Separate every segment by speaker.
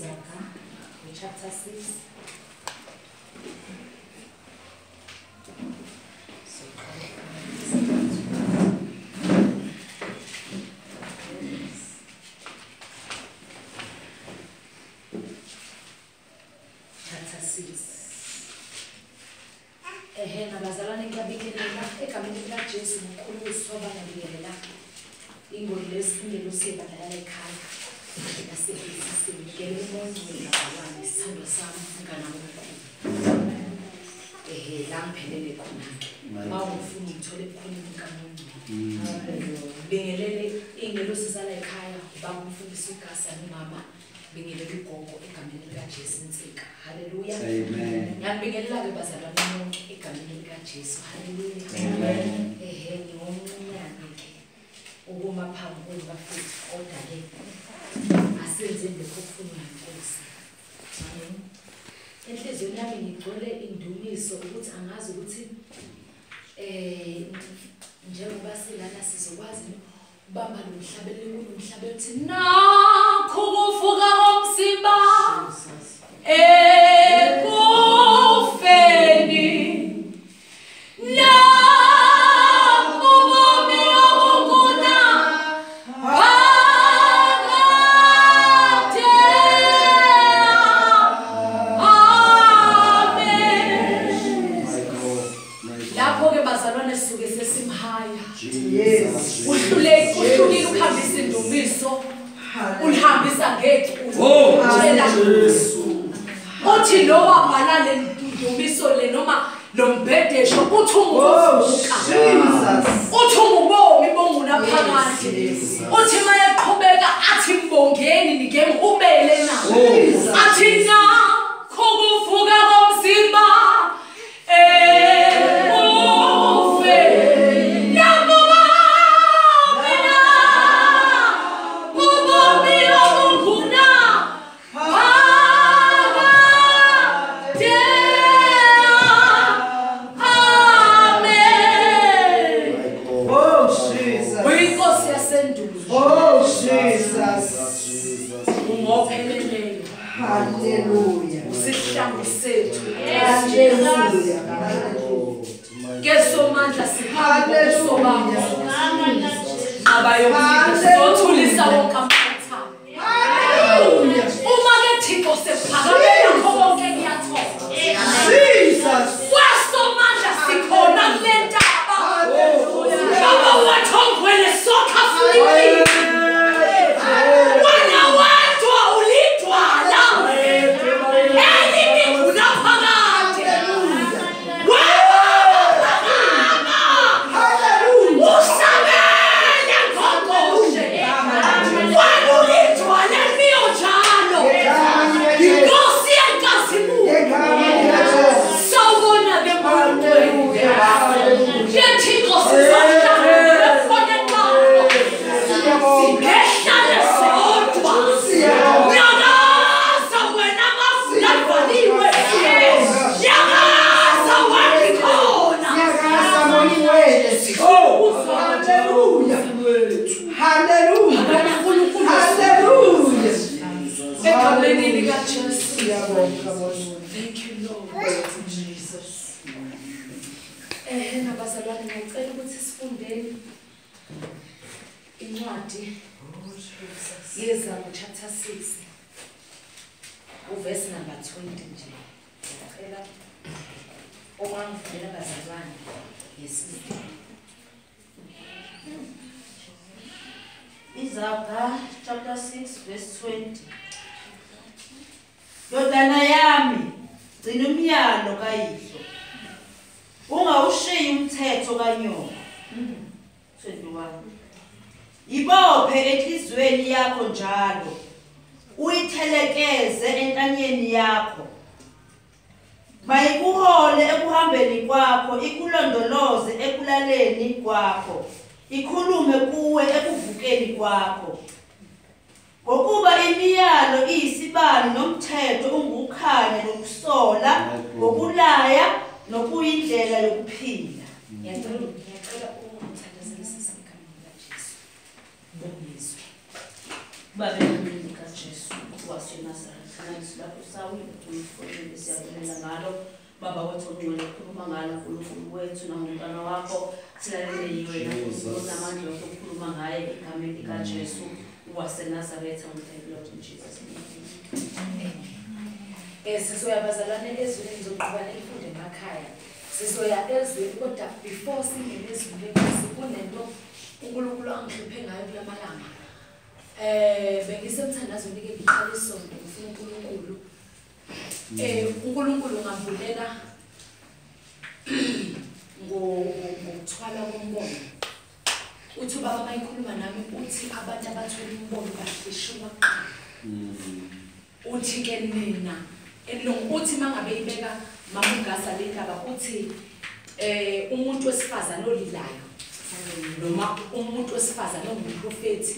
Speaker 1: Ezra, chapter 6. ehe nabazalwane ngiyabingelela egameni likajesu mkhulu usobana ngiyelela ingoli lesi ingelosi ekhaya ndingasebenziseke umoncini bazalwane isithando sam mnganam omkhulu um la ngiphelele khona ke ma ungifuna ngithole ebukhona umnkanoncini bingelele ingelosizala ekhaya ubaba umfundisi ugasa nomama ngibingelela ugogo egameni likajesu nsika
Speaker 2: halleluya
Speaker 1: ngiyambingelela-ke bazalwane bonke egameni likajesu
Speaker 2: halleluya
Speaker 1: ehe ngiwomncinyane ukuma phambi kwenu bafethu kodwa-ke asenzeni lokho okufunwa yinkosi. Amen. Enhliziyweni yami ngigcwele indumiso ukuthi angazi ukuthi eh njengoba silana sizokwazi ukubamba lo mhlabeleli kulo mhlabelo uthi nakho
Speaker 2: my God.
Speaker 1: lapho-ke bazalwane sisuke sesimhaya.
Speaker 2: Jesus.
Speaker 1: uhlule uhlulile ukuhambisa indumiso. Ulihambisa ngeculo
Speaker 2: Oh,
Speaker 1: Tshela.
Speaker 2: Jesus.
Speaker 1: uthi lo wabhala le ndumiso le noma lo mbhedesho uthi unguvuka uthi ungubomi bongunaphakade uthi uma eqhubeka athi mbongeni nike ngihubele
Speaker 3: Haleluya.
Speaker 1: Usihlambi sethu. Haleluya. Ke somandla sihaleluya. Abayokuthi sothulisa wonke incwadi yezamo chapter 6 uverse number 20 nje. Ngicela ongangifundela bazalwane yesizwe.
Speaker 4: Izaga chapter 6 verse 20. Ndodana yami, gcina umyalo kayihlo. Ungawushiyi umthetho kanyoko. 21. Ibophe enhlizweni yakho njalo. Uyithelekeze entanyeni yakho. Mayikuhole ekuhambeni kwakho, ikulondoloze ekulaleni kwakho. Ikhulume kuwe ekuvukeni kwakho. Ngokuba imiyalo iyisibani nomthetho ungukukhanya nokusola, ngokulaya nokuyindlela yokuphila.
Speaker 1: Ngiyacela ngiyacela
Speaker 4: babemini kajesu wasenazaretha ngalisi lapho sawile uyifonile siyabulela ngalo baba wethu ongcwele ukhuluma ngalo nkulunkulu wethu nangomntwana wakho silalele yiwe namandla okukhuluma ngaye egameni likajesu wasenazaretha nguthank in jesus name.
Speaker 1: Eh sizoya bazalwane ezweni nizoqhubana ifunde emakhaya. sizoya ezweni kodwa before singene ezweni lenkosi kunento unkulunkulu angihluphe ngayo kula um bengisemthandazweni-ke ngiqala isonto ngifuna unkulunkulu. Um unkulunkulu ngavulela ngokuthwala kombono. Uthi ubaba uma ikhuluma nami uthi abantu abathwele umbono bahlishuma kuqala uthi-ke nina elungu uthi uma ngabe ibeka mamungasa le ndaba uthi um umuntu wesifazane olilayo noma umuntu wesifazane ongumprofethi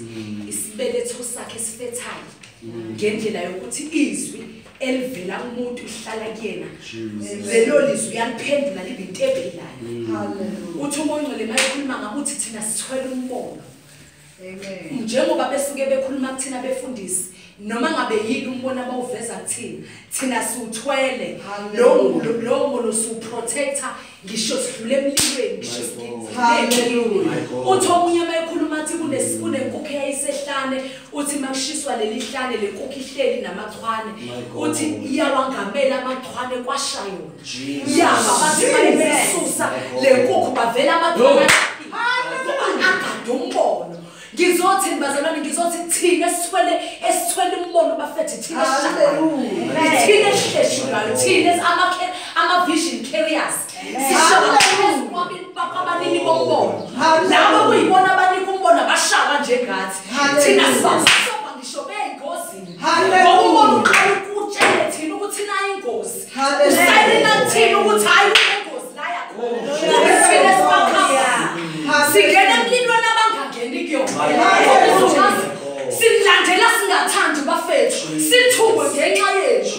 Speaker 1: isibeletho sakhe esifethayo ngendlela yokuthi izwi elivela kumuntu lihlala kuyena. Lelo lizwi uyaliphendula libe into ephelayo
Speaker 3: Hallelujah.
Speaker 1: uthi umoya ongcwele uma ekhuluma ngakuthi thina sithwele umbono.
Speaker 3: Amen.
Speaker 1: njengoba besuke bekhuluma kuthina befundisi noma ngabe yini umbono abawuveza kuthina thina siwuthwele.
Speaker 3: Hallelujah.
Speaker 1: lowo mbono siwuprotector ngisho sidlule emlilweni ngisho
Speaker 2: My
Speaker 1: sidlule
Speaker 2: God.
Speaker 3: Hallelujah.
Speaker 2: My God.
Speaker 1: uthi omunye uma ekhuluma athi kunes- kunenkukhu eyayisehlane uthi uma kushiswa leli hlane le nkukhu ihleli namachwane
Speaker 2: My God.
Speaker 1: uthi iyawangamela amachwane kwasha yona
Speaker 2: Jesus.
Speaker 1: yaba bathi bayisusa
Speaker 2: My God.
Speaker 1: le nkukhu bavela amachwane agade umbono ngizothi bazalwane ngizothi thina esithwele esithwele umbono bafethu thina
Speaker 3: Hallelujah.
Speaker 1: thina esihleshulayo thina sizaziswa kwangisho bey'ngozini ngokubona uqala ukutshele thina ukuthi nayo
Speaker 3: ingozi.
Speaker 1: Usayelina thina ukuthi hhayi kunengozi la yakhona. Sibakhaba singena emlilweni abangangeni kuyona. Silandela singathandi bafethu. Sithukwe ngenxa yethu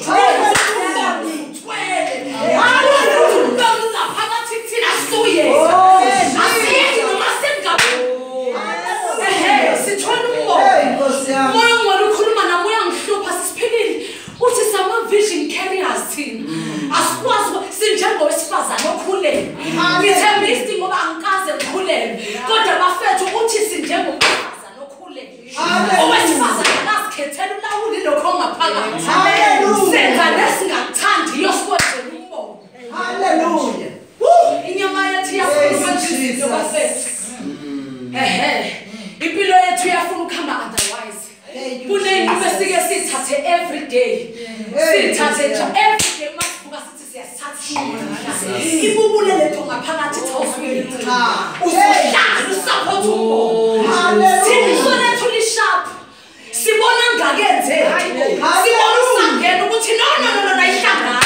Speaker 1: kunento
Speaker 3: Jesus.
Speaker 1: besike siyithathe every day siyithathe nje every day uma sivuka sithi siyasithatha ibubule lethu ngaphakathi thawuswini
Speaker 3: Ha.
Speaker 1: usuhlala usaphotha umbono
Speaker 3: Hallelujah.
Speaker 1: thina iso lethu lishaphu sibona ngakenzeki sibona usangena ukuthi no no no no nayihlangana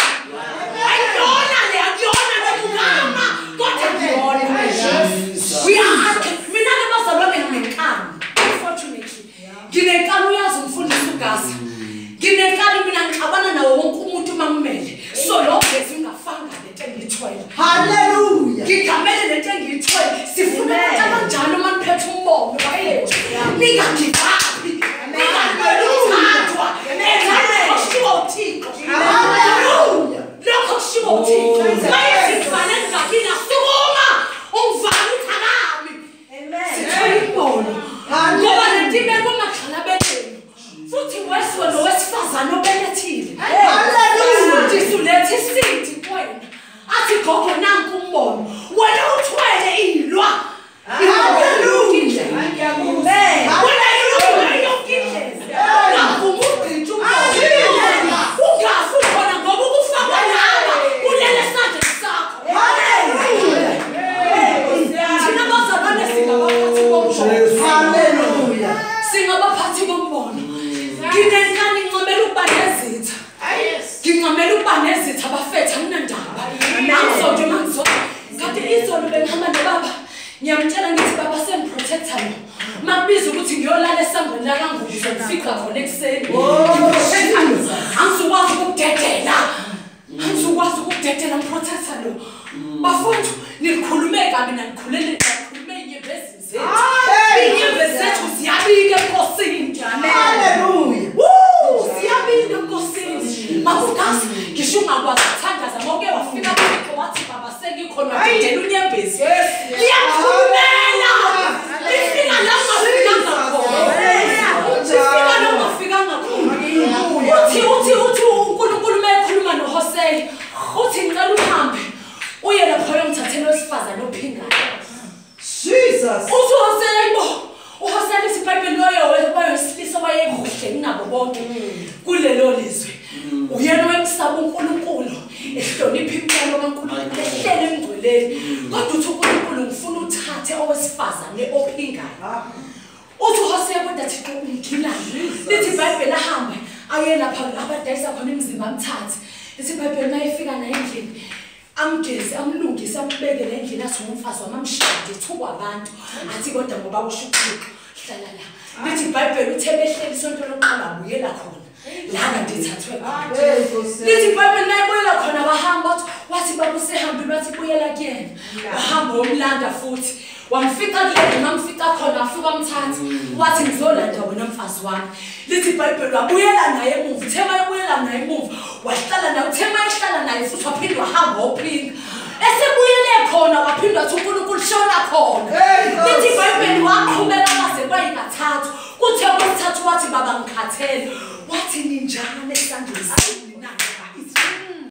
Speaker 1: Hey, nangizodo mangizodo kade izolo bengikhoma nobaba ngiyamtshela ngithi baba sengiprotectha lo makubiza ukuthi ngiyolala esangweni lakangubo uzongifika khona ekuseni. Oh, Angizukwazi ukukudedela. Angizukwazi ukukudedela ngiprotectha lo. Mm. Bafowethu nilikhulume kabi nanikhulele nanikhulume inyembezini zethu. Ah, konke kulelo lizwe uyena owemsaba unkulunkulu. Ehlonipha impilo kankulunkulu ehlele emngcweleni. Kodwa uthi unkulunkulu ngifuna uthathe owesifazane ophingayo. Uthi uHosea kodwa thixo ungilani lithi iBhayibheli ahambe aye lapha abadayisa khona imizimba amthathe. Lithi iBhayibheli mayefika naye endlini amgezi amlungise ambekele endlini athi umfazi wami amshade thukwa abantu. Athi kodwa ngoba kusho uthixo hlala la lithi iBhayibheli uthe behleli isonto lokuqala buyela khona. La kade ethathwe khona lithi iBhayibheli nayibuyela khona bahamba wathi wathi baba usehambile wathi buyela kuyena. Wahamba womlanda futhi. Wamfica kuyena namfica khona afika amthatha wathi ngizolanda wena mfazi wami. Lithi iBhayibheli wabuyela naye emuva uthe mayebuyela naye emuva. Wahlala naye uthe mayehlala naye futhi waphinde wahamba wophinga esebuyele khona waphinde wathi unkulunkulu shona khona. Lithi iBhayibheli waqhubeka kaze kwayingathathu. Kuthe kwesithathu wathi baba ngikhathele. Wathi ninjani esandleni sami?